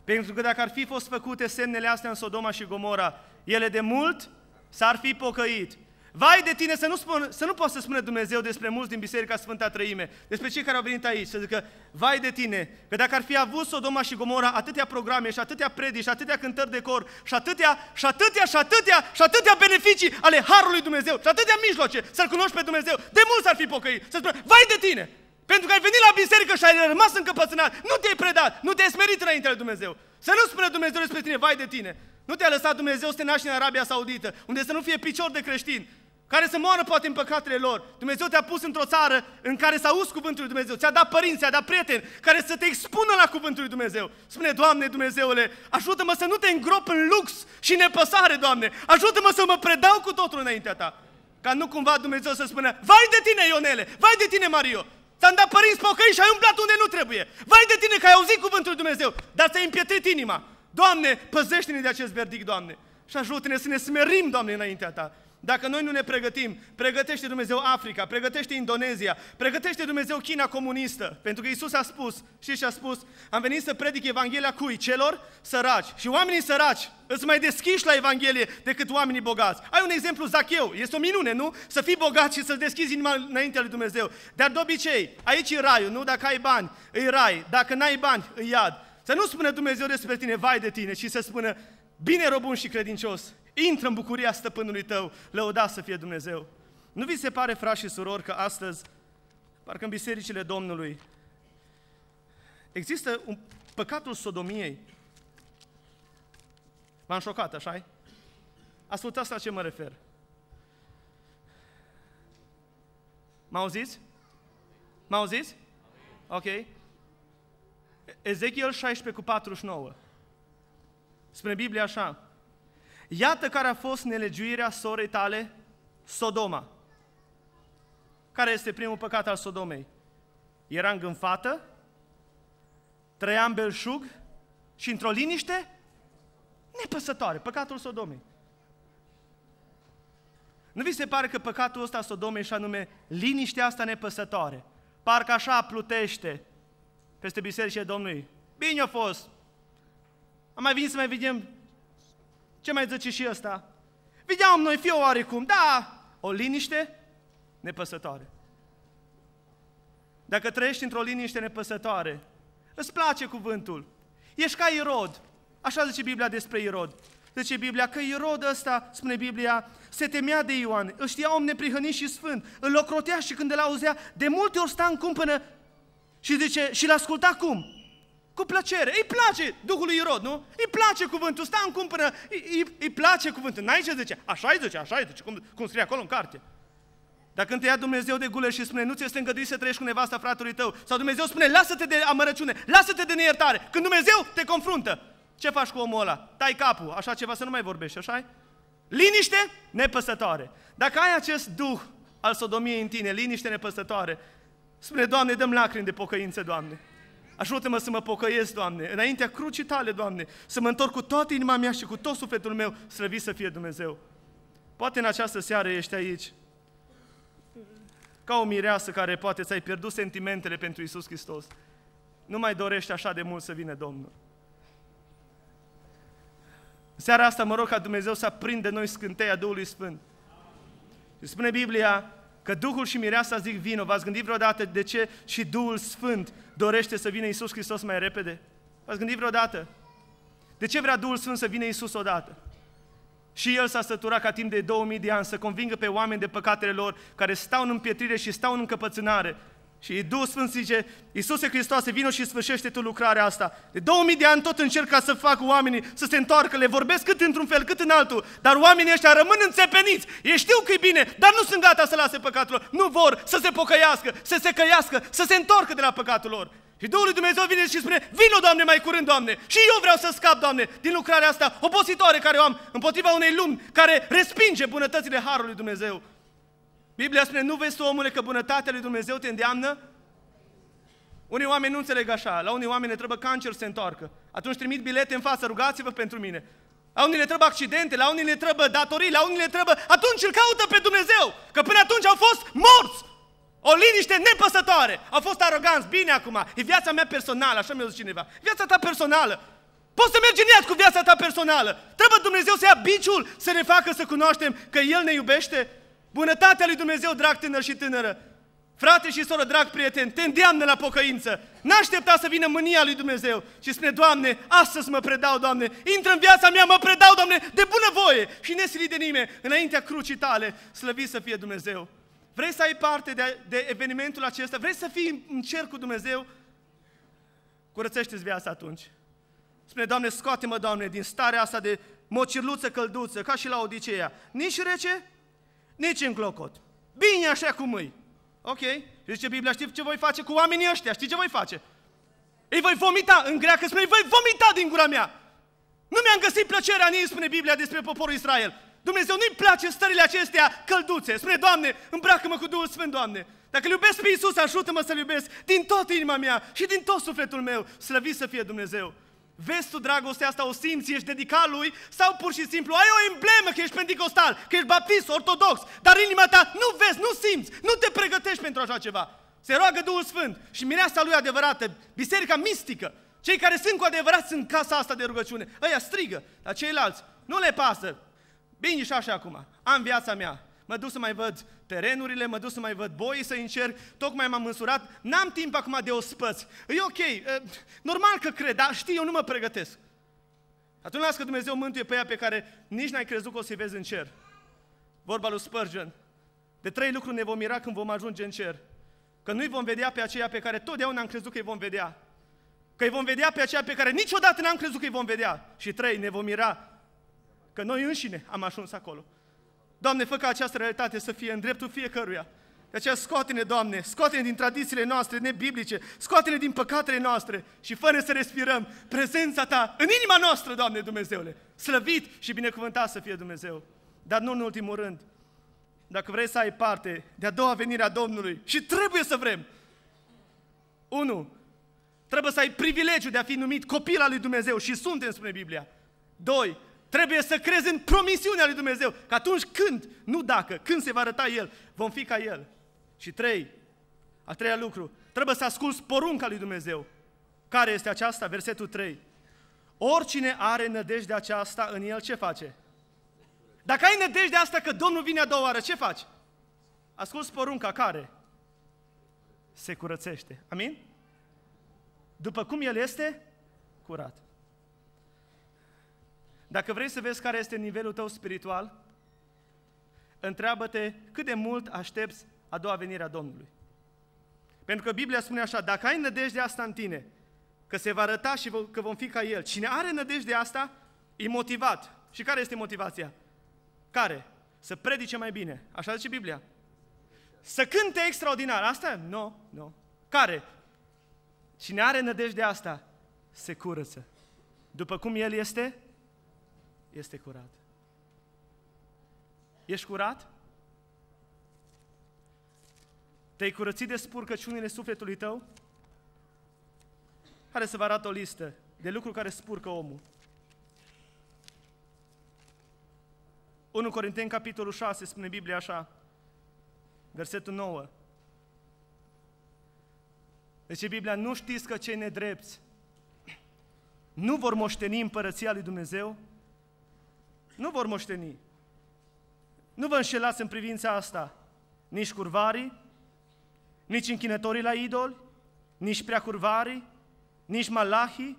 Pentru că dacă ar fi fost făcute semnele astea în Sodoma și Gomora, ele de mult s-ar fi pocăit. Vai de tine să nu, spun, să nu poți să spune Dumnezeu despre mulți din Biserica Sfânta Trăime, despre cei care au venit aici, să zică, vai de tine, că dacă ar fi avut Sodoma și Gomora atâtea programe și atâtea predici și atâtea cântări de cor și atâtea, și atâtea, și atâtea, și atâtea beneficii ale Harului Dumnezeu și atâtea mijloace să-L cunoști pe Dumnezeu, de mult s-ar fi pocăit. Să spună, vai de tine, pentru că ai venit la biserică și ai rămas încăpățânat, nu te-ai predat, nu te-ai smerit înainte de Dumnezeu. Să nu spune Dumnezeu despre tine, vai de tine. Nu te-a lăsat Dumnezeu să te naști în Arabia Saudită, unde să nu fie picior de creștin, care să moară poate în păcatele lor. Dumnezeu te-a pus într-o țară în care s-a auz cuvântul lui Dumnezeu, ți-a dat părinți, ți-a dat prieteni care să te expună la cuvântul lui Dumnezeu. Spune, Doamne Dumnezeule, ajută-mă să nu te îngrop în lux și nepăsare, Doamne. Ajută-mă să mă predau cu totul înaintea Ta. Ca nu cumva Dumnezeu să spună, vai de tine, Ionele, vai de tine, Mario, Ți-am dat părinți pocăi și ai umblat unde nu trebuie. Vai de tine că ai auzit cuvântul lui Dumnezeu, dar ți-ai împietrit inima. Doamne, păzește-ne de acest verdict, Doamne. Și ajută-ne să ne smerim, Doamne, înaintea Ta. Dacă noi nu ne pregătim, pregătește Dumnezeu Africa, pregătește Indonezia, pregătește Dumnezeu China comunistă. Pentru că Isus a spus, știți ce a spus? Am venit să predic Evanghelia cui? Celor săraci. Și oamenii săraci îți mai deschiși la Evanghelie decât oamenii bogați. Ai un exemplu, Zacheu, este o minune, nu? Să fii bogat și să-ți deschizi inima înaintea lui Dumnezeu. Dar de obicei, aici e raiul, nu? Dacă ai bani, îi rai. Dacă n-ai bani, îi iad. Să nu spună Dumnezeu despre tine, vai de tine, ci să spună, bine robun și credincios, Intră în bucuria stăpânului tău, lăuda să fie Dumnezeu. Nu vi se pare, frați și surori, că astăzi, parcă în bisericile Domnului, există un păcatul sodomiei? V-am șocat, așa Ascultați la ce mă refer. Mă auziți? Mă auziți? Ok. Ezechiel 16 cu 49. Spune Biblia așa. Iată care a fost nelegiuirea sorei tale, Sodoma. Care este primul păcat al Sodomei? Era îngânfată, trăia în belșug și într-o liniște nepăsătoare. Păcatul Sodomei. Nu vi se pare că păcatul ăsta Sodomei și anume liniștea asta nepăsătoare, parcă așa plutește peste bisericile Domnului. Bine a fost! Am mai venit să mai vedem ce mai zice și ăsta? Vedeam noi fie oarecum, da, o liniște nepăsătoare. Dacă trăiești într-o liniște nepăsătoare, îți place cuvântul. Ești ca Irod. Așa zice Biblia despre Irod. Zice Biblia că Irod ăsta, spune Biblia, se temea de Ioan, îl știa om neprihănit și sfânt, îl locrotea și când îl auzea, de multe ori sta în cumpănă și zice, și l-asculta cum? Cu plăcere. Îi place Duhul lui Irod, nu? Îi place cuvântul, stă în cumpără, îi, îi, îi place cuvântul. N-ai ce zice, așa îi zice, așa îi zice, cum, cum scrie acolo în carte. Dacă când te ia Dumnezeu de gulă și spune, nu ți este îngăduit să trăiești cu nevasta fratului tău, sau Dumnezeu spune, lasă-te de amărăciune, lasă-te de neiertare, când Dumnezeu te confruntă, ce faci cu omul ăla? Tai capul, așa ceva să nu mai vorbești, așa -i? Liniște nepăsătoare. Dacă ai acest duh al sodomiei în tine, liniște nepăsătoare, spune, Doamne, dăm lacrimi de pocăință, Doamne. Ajută-mă să mă pocăiesc, Doamne, înaintea crucii Tale, Doamne, să mă întorc cu toată inima mea și cu tot sufletul meu, slăvit să fie Dumnezeu. Poate în această seară ești aici, ca o mireasă care poate ți-ai pierdut sentimentele pentru Isus Hristos. Nu mai dorești așa de mult să vină Domnul. Seara asta mă rog ca Dumnezeu să aprinde noi scânteia Duhului Sfânt. Și spune Biblia Că Duhul și Mireasa zic vino. V-ați gândit vreodată de ce și Duhul Sfânt dorește să vină Isus Hristos mai repede? V-ați gândit vreodată? De ce vrea Duhul Sfânt să vină Isus odată? Și El s-a săturat ca timp de 2000 de ani să convingă pe oameni de păcatele lor care stau în împietrire și stau în încăpățânare și Duhul Sfânt zice, Iisuse Hristoase, vină și sfârșește tu lucrarea asta. De 2000 de ani tot încerc ca să fac oamenii să se întoarcă, le vorbesc cât într-un fel, cât în altul, dar oamenii ăștia rămân înțepeniți. Ei știu că e bine, dar nu sunt gata să lase păcatul lor. Nu vor să se pocăiască, să se căiască, să se întoarcă de la păcatul lor. Și Duhul lui Dumnezeu vine și spune, vină, Doamne, mai curând, Doamne, și eu vreau să scap, Doamne, din lucrarea asta opositoare care o am împotriva unei lumi care respinge bunătățile Harului Dumnezeu. Biblia spune, nu vezi, omule, că bunătatea lui Dumnezeu te îndeamnă? Unii oameni nu înțeleg așa, la unii oameni le trebuie cancer să se întoarcă. Atunci trimit bilete în față, rugați-vă pentru mine. La unii le trebuie accidente, la unii le trebuie datorii, la unii le trebuie... Atunci îl caută pe Dumnezeu, că până atunci au fost morți. O liniște nepăsătoare. Au fost aroganți. Bine acum, e viața mea personală, așa mi-a zis cineva. Viața ta personală. Poți să mergi în iad cu viața ta personală. Trebuie Dumnezeu să ia biciul, să ne facă să cunoaștem că El ne iubește. Bunătatea lui Dumnezeu, drag tânăr și tânără, Frate și soră, drag prieten, te îndeamnă la pocăință. N-aștepta să vină mânia lui Dumnezeu și spune, Doamne, astăzi mă predau, Doamne, intră în viața mea, mă predau, Doamne, de bună voie și nesilit de nimeni, înaintea crucii tale, slăvit să fie Dumnezeu. Vrei să ai parte de, de evenimentul acesta? Vrei să fii în cer cu Dumnezeu? Curățește-ți viața atunci. Spune, Doamne, scoate-mă, Doamne, din starea asta de mocirluță călduță, ca și la Odiseea. Nici rece, nici în clocot. Bine așa cum îi. Ok. Și zice Biblia, știți ce voi face cu oamenii ăștia? Știți ce voi face? Îi voi vomita, în greacă spune, îi voi vomita din gura mea. Nu mi-am găsit plăcerea nici, spune Biblia despre poporul Israel. Dumnezeu nu-i place stările acestea călduțe. Spune, Doamne, îmbracă-mă cu Duhul Sfânt, Doamne. Dacă îl iubesc pe Iisus, ajută-mă să-L iubesc din toată inima mea și din tot sufletul meu. Slăvit să fie Dumnezeu. Vezi tu dragostea asta, o simți, ești dedicat lui sau pur și simplu ai o emblemă că ești pentecostal, că ești baptist, ortodox, dar inima ta nu vezi, nu simți, nu te pregătești pentru așa ceva. Se roagă Duhul Sfânt și mireasa lui adevărată, biserica mistică, cei care sunt cu adevărat sunt casa asta de rugăciune. Ăia strigă, dar ceilalți nu le pasă. Bine și așa acum, am viața mea, mă duc să mai văd terenurile, mă duc să mai văd boii, să încerc, tocmai m-am măsurat, n-am timp acum de ospăți. E ok, normal că cred, dar știi, eu nu mă pregătesc. Atunci las că Dumnezeu mântuie pe ea pe care nici n-ai crezut că o să-i vezi în cer. Vorba lui Spurgeon. De trei lucruri ne vom mira când vom ajunge în cer. Că nu-i vom vedea pe aceia pe care totdeauna am crezut că îi vom vedea. Că îi vom vedea pe aceia pe care niciodată n-am crezut că îi vom vedea. Și trei, ne vom mira că noi înșine am ajuns acolo. Doamne, fă ca această realitate să fie în dreptul fiecăruia. De aceea scoate-ne, Doamne, scoate-ne din tradițiile noastre nebiblice, scoate-ne din păcatele noastre și fără să respirăm prezența Ta în inima noastră, Doamne Dumnezeule. Slăvit și binecuvântat să fie Dumnezeu. Dar nu în ultimul rând, dacă vrei să ai parte de a doua venire a Domnului, și trebuie să vrem, unu, trebuie să ai privilegiul de a fi numit copil al lui Dumnezeu și suntem, spune Biblia. Doi, Trebuie să crezi în promisiunea lui Dumnezeu, că atunci când, nu dacă, când se va arăta El, vom fi ca El. Și trei, a treia lucru, trebuie să asculți porunca lui Dumnezeu. Care este aceasta? Versetul 3. Oricine are nădejde aceasta în el, ce face? Dacă ai nădejde asta că Domnul vine a doua oară, ce faci? Asculți porunca care? Se curățește. Amin? După cum El este curat. Dacă vrei să vezi care este nivelul tău spiritual, întreabă-te cât de mult aștepți a doua venire a Domnului. Pentru că Biblia spune așa, dacă ai nădejde asta în tine, că se va arăta și că vom fi ca El, cine are nădejde asta, e motivat. Și care este motivația? Care? Să predice mai bine. Așa zice Biblia. Să cânte extraordinar. Asta? Nu, no, nu. No. Care? Cine are nădejde asta, se curăță. După cum El este, este curat. Ești curat? Te-ai curățit de spurcăciunile sufletului tău? Care să vă arată o listă de lucruri care spurcă omul. 1 Corinteni, capitolul 6, spune Biblia așa, versetul 9. Deci Biblia, nu știți că cei nedrepți nu vor moșteni împărăția lui Dumnezeu? Nu vor moșteni. Nu vă înșelați în privința asta. Nici curvarii, nici închinătorii la idoli, nici preacurvarii, nici malahii,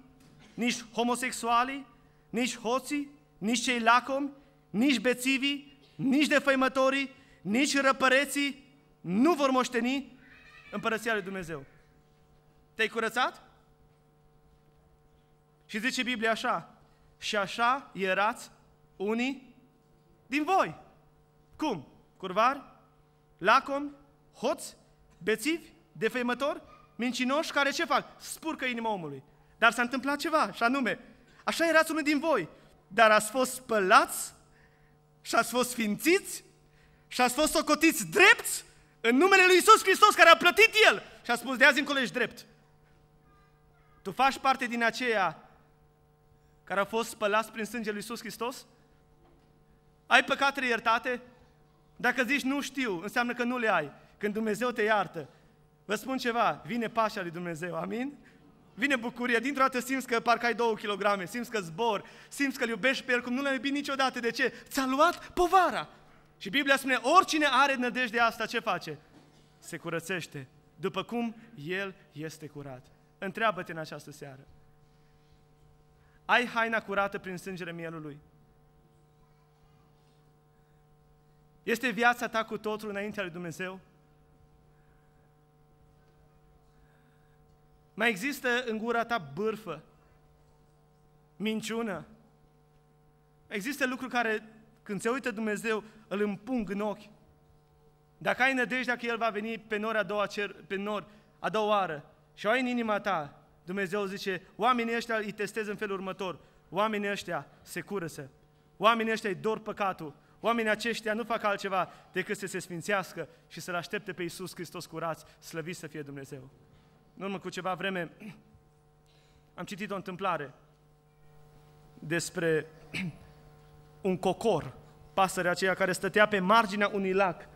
nici homosexualii, nici hoții, nici cei lacomi, nici bețivii, nici defăimătorii, nici răpăreții nu vor moșteni împărăția lui Dumnezeu. Te-ai curățat? Și zice Biblia așa, și așa erați unii din voi. Cum? Curvari? Lacomi? Hoți? Bețivi? Defăimători? Mincinoși care ce fac? Spurcă inima omului. Dar s-a întâmplat ceva, și anume, așa erați unul din voi, dar ați fost spălați și ați fost sfințiți și ați fost socotiți drepți în numele lui Isus Hristos care a plătit El și a spus de azi încolo ești drept. Tu faci parte din aceea care au fost spălați prin sângele lui Isus Hristos? Ai păcatele iertate? Dacă zici nu știu, înseamnă că nu le ai. Când Dumnezeu te iartă, vă spun ceva, vine pașa lui Dumnezeu, amin? Vine bucuria, dintr-o dată simți că parcă ai două kilograme, simți că zbor, simți că îl iubești pe el cum nu l-ai iubit niciodată. De ce? Ți-a luat povara. Și Biblia spune, oricine are nădejde asta, ce face? Se curățește, după cum el este curat. Întreabă-te în această seară. Ai haina curată prin sângele mielului? Este viața ta cu totul înaintea lui Dumnezeu? Mai există în gura ta bârfă, minciună. Există lucruri care, când se uită Dumnezeu, îl împung în ochi. Dacă ai nădejdea că El va veni pe nor a doua, cer, pe nor a doua oară și o ai în inima ta, Dumnezeu zice, oamenii ăștia îi testez în felul următor. Oamenii ăștia se curăță. Oamenii ăștia îi dor păcatul. Oamenii aceștia nu fac altceva decât să se sfințească și să-L aștepte pe Iisus Hristos curați, slăvit să fie Dumnezeu. În urmă cu ceva vreme [clears throat] am citit o întâmplare despre [clears throat] un cocor, pasărea aceea care stătea pe marginea unui lac.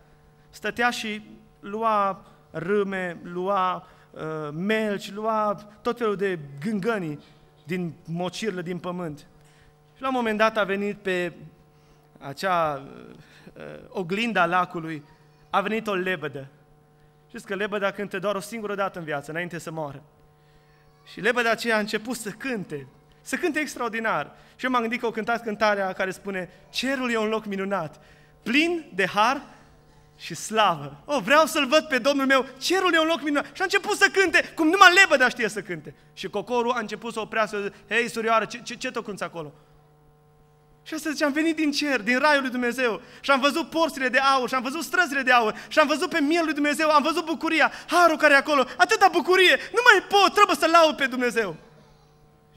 Stătea și lua râme, lua uh, melci, lua tot felul de gângănii din mocirlă din pământ. Și la un moment dat a venit pe acea uh, oglinda lacului, a venit o lebădă. Știți că lebăda cântă doar o singură dată în viață, înainte să moară. Și lebăda aceea a început să cânte, să cânte extraordinar. Și eu m-am gândit că o cântat cântarea care spune Cerul e un loc minunat, plin de har și slavă. Oh, vreau să-L văd pe Domnul meu, cerul e un loc minunat. Și a început să cânte, cum numai lebăda știe să cânte. Și cocorul a început să oprească, să hei, surioară, ce, ce, ce tocunți acolo? Și asta zice, am venit din cer, din raiul lui Dumnezeu și am văzut porțile de aur și am văzut străzile de aur și am văzut pe mielul lui Dumnezeu, am văzut bucuria, harul care e acolo, atâta bucurie, nu mai pot, trebuie să laud pe Dumnezeu.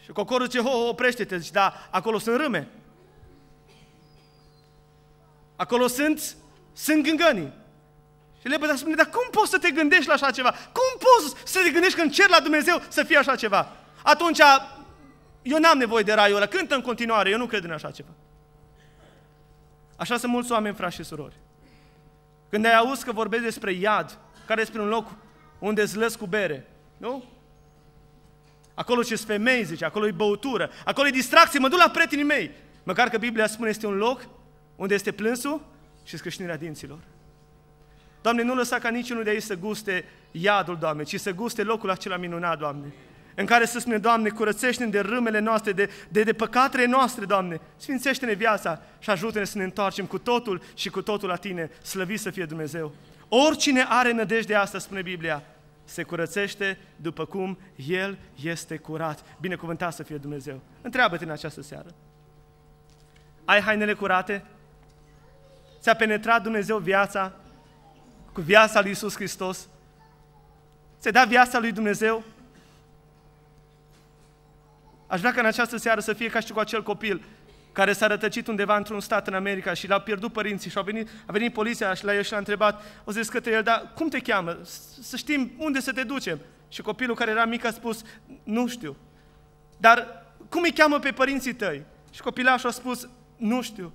Și cocorul zice, ho, ho oprește-te, zice, da, acolo sunt râme. Acolo sunt, sunt gângănii. Și lepăda spune, dar cum poți să te gândești la așa ceva? Cum poți să te gândești că în cer la Dumnezeu să fie așa ceva? Atunci, eu n-am nevoie de raiul ăla, cântă în continuare, eu nu cred în așa ceva. Așa sunt mulți oameni, frați și surori. Când ai auzit că vorbesc despre iad, care este un loc unde zlăți cu bere, nu? Acolo ce femei, zice, acolo e băutură, acolo e distracție, mă duc la prietenii mei. Măcar că Biblia spune este un loc unde este plânsul și scrâșnirea dinților. Doamne, nu lăsa ca niciunul de ei să guste iadul, Doamne, ci să guste locul acela minunat, Doamne, în care să spune, Doamne, curățește-ne de râmele noastre, de, de, de păcatele noastre, Doamne, sfințește-ne viața și ajută-ne să ne întoarcem cu totul și cu totul la Tine, slăvit să fie Dumnezeu. Oricine are nădejde asta, spune Biblia, se curățește după cum El este curat. Binecuvântat să fie Dumnezeu. Întreabă-te în această seară. Ai hainele curate? Ți-a penetrat Dumnezeu viața cu viața lui Isus Hristos? Ți-a dat viața lui Dumnezeu? Aș vrea ca în această seară să fie ca și cu acel copil care s-a rătăcit undeva într-un stat în America și l-a pierdut părinții și a venit, a venit poliția și la el și l-a întrebat, o zis către el, dar cum te cheamă? Să știm unde să te ducem. Și copilul care era mic a spus, nu știu. Dar cum îi cheamă pe părinții tăi? Și copilașul a spus, nu știu.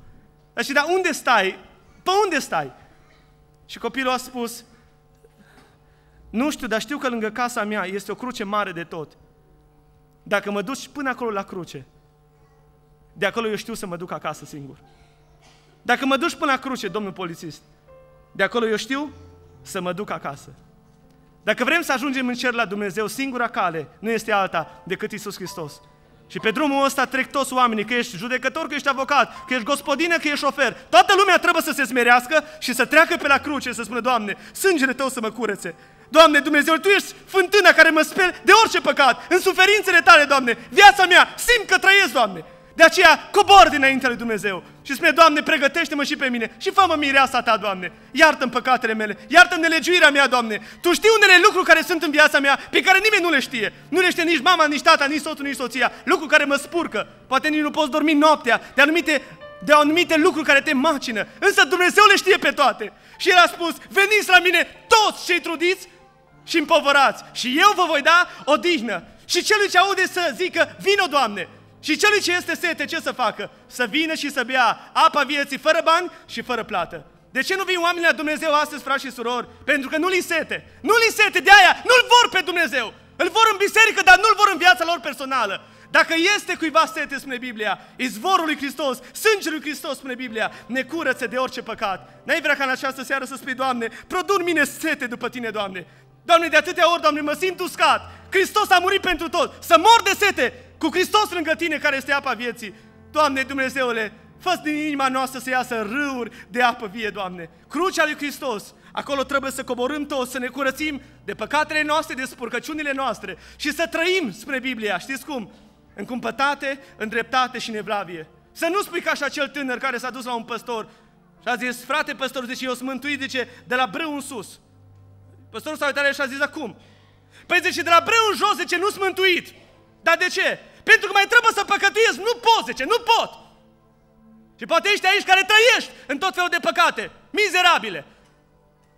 Dar și dar unde stai? Pe unde stai? Și copilul a spus, nu știu, dar știu că lângă casa mea este o cruce mare de tot. Dacă mă duci până acolo la cruce, de acolo eu știu să mă duc acasă singur. Dacă mă duci până la cruce, domnul polițist, de acolo eu știu să mă duc acasă. Dacă vrem să ajungem în cer la Dumnezeu, singura cale nu este alta decât Isus Hristos. Și pe drumul ăsta trec toți oamenii, că ești judecător, că ești avocat, că ești gospodină, că ești șofer. Toată lumea trebuie să se smerească și să treacă pe la cruce, să spună, Doamne, sângele Tău să mă curețe. Doamne Dumnezeu, Tu ești fântâna care mă speli de orice păcat, în suferințele Tale, Doamne. Viața mea, simt că trăiesc, Doamne. De aceea cobor dinaintea lui Dumnezeu și spune, Doamne, pregătește-mă și pe mine și fă-mă mireasa Ta, Doamne. Iartă-mi păcatele mele, iartă-mi nelegiuirea mea, Doamne. Tu știi unele lucruri care sunt în viața mea, pe care nimeni nu le știe. Nu le știe nici mama, nici tata, nici soțul, nici soția. Lucruri care mă spurcă. Poate nici nu poți dormi noaptea de anumite de anumite lucruri care te macină. Însă Dumnezeu le știe pe toate. Și El a spus, veniți la mine toți cei trudiți și împovărați și eu vă voi da o dihnă. Și celui ce aude să zică, vină, Doamne, și celui ce este sete, ce să facă? Să vină și să bea apa vieții fără bani și fără plată. De ce nu vin oamenii la Dumnezeu astăzi, frați și surori? Pentru că nu li sete. Nu li sete, de aia nu-L vor pe Dumnezeu. Îl vor în biserică, dar nu-L vor în viața lor personală. Dacă este cuiva sete, spune Biblia, izvorul lui Hristos, sângele lui Hristos, spune Biblia, ne curăță de orice păcat. N-ai vrea ca în această seară să spui, Doamne, produr mine sete după Tine, Doamne. Doamne, de atâtea ori, Doamne, mă simt uscat. Hristos a murit pentru tot. Să mor de sete cu Hristos lângă tine care este apa vieții. Doamne Dumnezeule, fă din inima noastră să iasă râuri de apă vie, Doamne. Crucea lui Hristos, acolo trebuie să coborâm toți, să ne curățim de păcatele noastre, de spurcăciunile noastre și să trăim, spre Biblia, știți cum? În cumpătate, în dreptate și nevlavie. Să nu spui ca așa acel tânăr care s-a dus la un păstor și a zis, frate păstor, zice, eu sunt mântuit, zice, de la brâu în sus. Păstorul s-a uitat și a zis, acum? Păi zice, de la brâu în jos, zice, nu sunt mântuit. Dar de ce? Pentru că mai trebuie să păcătuiesc. Nu pot, zice, nu pot. Și poate ești aici care trăiești în tot felul de păcate, mizerabile.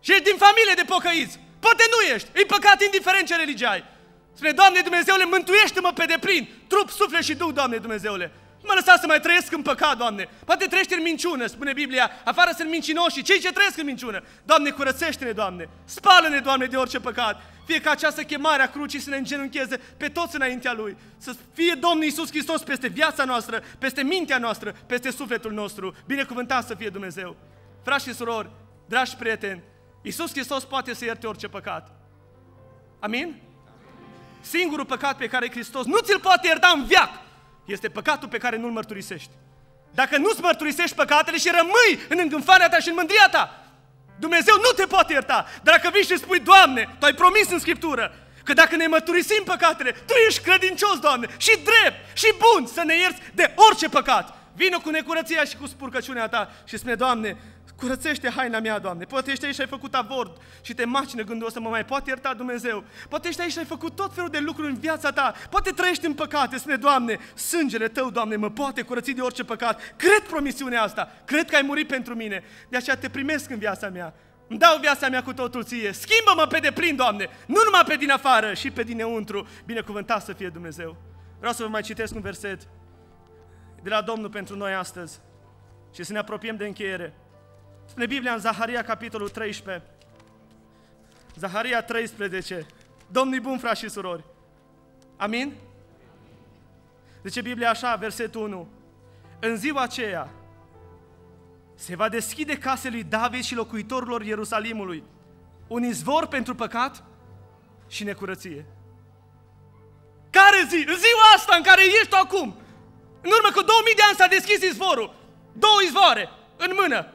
Și ești din familie de pocăiți. Poate nu ești. E păcat indiferent ce religie ai. Spune, Doamne Dumnezeule, mântuiește-mă pe deplin, trup, suflet și Duh, Doamne Dumnezeule. Mă lăsa să mai trăiesc în păcat, Doamne. Poate trăiești în minciună, spune Biblia, afară sunt mincinoși, cei ce trăiesc în minciună. Doamne, curățește-ne, Doamne. Spală-ne, Doamne, de orice păcat. Fie ca această chemare a crucii să ne îngenuncheze pe toți înaintea Lui. Să fie Domnul Iisus Hristos peste viața noastră, peste mintea noastră, peste sufletul nostru. Binecuvântat să fie Dumnezeu. Frați și surori, dragi prieteni, Iisus Hristos poate să ierte orice păcat. Amin? Singurul păcat pe care Hristos nu ți-l poate ierta în viac este păcatul pe care nu-l mărturisești. Dacă nu-ți mărturisești păcatele și rămâi în îngânfarea ta și în mândria ta, Dumnezeu nu te poate ierta. Dar dacă vii și spui, Doamne, Tu ai promis în Scriptură că dacă ne mărturisim păcatele, Tu ești credincios, Doamne, și drept, și bun să ne ierți de orice păcat. Vină cu necurăția și cu spurcăciunea ta și spune, Doamne, Curățește haina mea, Doamne. Poate ești aici și ai făcut avort și te macină gândul ăsta, mă mai poate ierta Dumnezeu. Poate ești aici și ai făcut tot felul de lucruri în viața ta. Poate trăiești în păcate. Spune, Doamne, sângele Tău, Doamne, mă poate curăți de orice păcat. Cred promisiunea asta. Cred că ai murit pentru mine. De aceea te primesc în viața mea. Îmi dau viața mea cu totul ție. Schimbă-mă pe deplin, Doamne. Nu numai pe din afară, și pe dinăuntru. Binecuvântat să fie Dumnezeu. Vreau să vă mai citesc un verset de la Domnul pentru noi astăzi și să ne apropiem de încheiere. Spune Biblia în Zaharia, capitolul 13. Zaharia 13. Domnul bun, frați și surori. Amin? Zice Biblia așa, versetul 1. În ziua aceea se va deschide casele lui David și locuitorilor Ierusalimului un izvor pentru păcat și necurăție. Care zi? În ziua asta în care ești acum. În urmă cu 2000 de ani s-a deschis izvorul. Două izvoare în mână.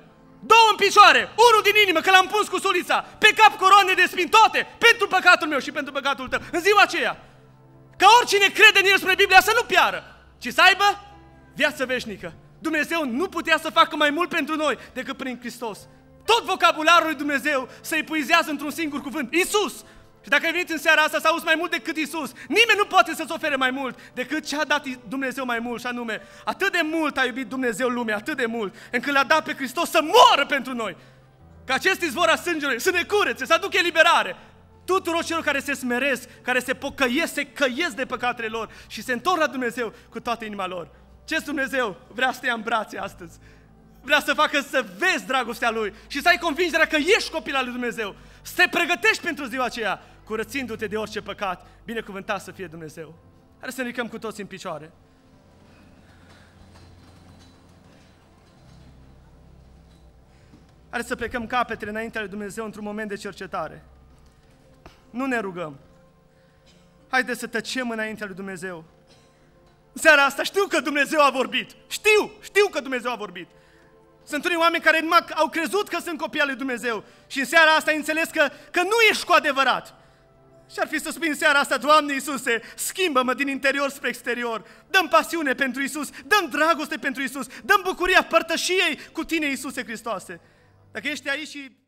Două în picioare, unul din inimă, că l-am pus cu sulița, pe cap coroane de spin, toate, pentru păcatul meu și pentru păcatul tău. În ziua aceea, ca oricine crede în el spre Biblia să nu piară, ci să aibă viață veșnică. Dumnezeu nu putea să facă mai mult pentru noi decât prin Hristos. Tot vocabularul lui Dumnezeu se epuizează într-un singur cuvânt, Isus. Și dacă ai venit în seara asta să auzi mai mult decât Isus, nimeni nu poate să-ți ofere mai mult decât ce a dat Dumnezeu mai mult, și anume, atât de mult a iubit Dumnezeu lumea, atât de mult, încât l-a dat pe Hristos să moară pentru noi. Ca acest izvor a sângelui să ne curețe, să aducă eliberare tuturor celor care se smeresc, care se pocăiesc, se căiesc de păcatele lor și se întorc la Dumnezeu cu toată inima lor. Ce Dumnezeu vrea să te ia în brațe astăzi? Vrea să facă să vezi dragostea Lui și să ai convingerea că ești copil al lui Dumnezeu. Să te pregătești pentru ziua aceea curățindu-te de orice păcat, binecuvântat să fie Dumnezeu. Hai să ne ridicăm cu toți în picioare. Hai să plecăm capetele înaintea lui Dumnezeu într-un moment de cercetare. Nu ne rugăm. Haideți să tăcem înaintea lui Dumnezeu. În seara asta știu că Dumnezeu a vorbit. Știu, știu că Dumnezeu a vorbit. Sunt unii oameni care numai au crezut că sunt copii al lui Dumnezeu și în seara asta ai înțeles că, că nu ești cu adevărat. Și ar fi să spui în seara asta, Doamne Iisuse, schimbă-mă din interior spre exterior, dăm pasiune pentru Isus, dăm dragoste pentru Isus, dăm bucuria părtășiei cu Tine, Iisuse Hristoase. Dacă ești aici și